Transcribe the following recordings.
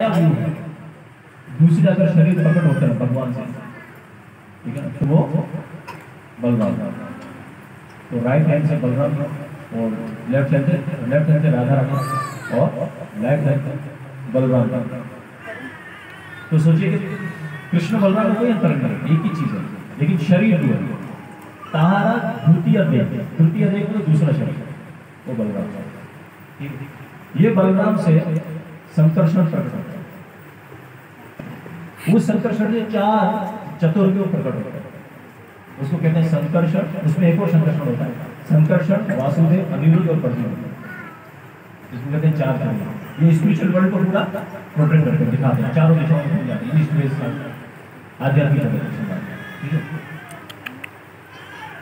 दूसरी अगर शरीर प्रकट होता है भगवान से, ठीक है तो वो बलराम तो राइट हैंड से बलराम और लेफ़्ट हैंड से लेफ़्ट हैंड से राधा रानी और राइट हैंड से बलराम तो सोचिए कृष्ण बलराम कोई अंतर नहीं एक ही चीज़ है, लेकिन शरीर दो है। तारा द्वितीय देह द्वितीय देह को दूसरा शरीर वो बलराम ये बलराम से संकर्षण प्रकट होता है। उस संकर्षण से चार चतुर्व्यूह प्रकट होता है। उसको कहते हैं संकर्षण, उसमें एक और संकर्षण होता है। संकर्षण, वासुदेव, अनिरुद्ध और प्रद्युम्न इसको कहते हैं चार चतुर्व्यूह ये स्पिरिचुअल वर्ल्ड को पूरा प्रोटेक्ट करते हैं, दिखाते हैं। चारों दिशाओं में घूम जाते हैं। ईस्ट वेस्ट आध्यात्मिक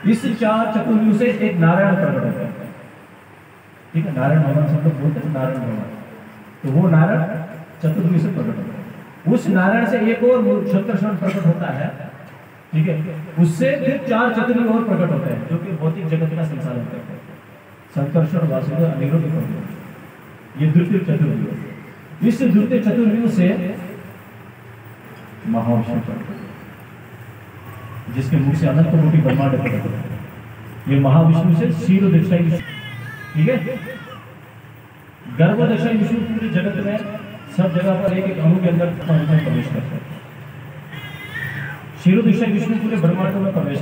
इस चार चतुर्व्यूह से एक नारायण प्रकट होता है। ठीक है? नारायण भगवान सब लोग बोलते हैं, नारायण भगवान। तो वो नारायण चतुर्व्यूह से प्रकट होता है। उस नारायण से एक और संकर्षण प्रकट होता है। ठीक है? उससे फिर चार चतुर्व्यूह और प्रकट होते हैं, जो कि भौतिक जगत का संचालन करते हैं। संकर्षण वासुदेव अनिरुद्ध ये द्वितीय चतुर्व्यूह इस द्वितीय चतुर्व्यूह से महाविष्णु होते हैं। जिसके मुख से अनंत कोटि ब्रह्मांड प्रकट होता है। ये महाविष्णु से शीरो दीक्षा ठीक है? गर्भ दशा विष्णु पूरे जगत में सब जगह पर एक एक अणु के अंदर प्रवेश करते हैं। शीरो दीक्षा विष्णु पूरे ब्रह्मांड में प्रवेश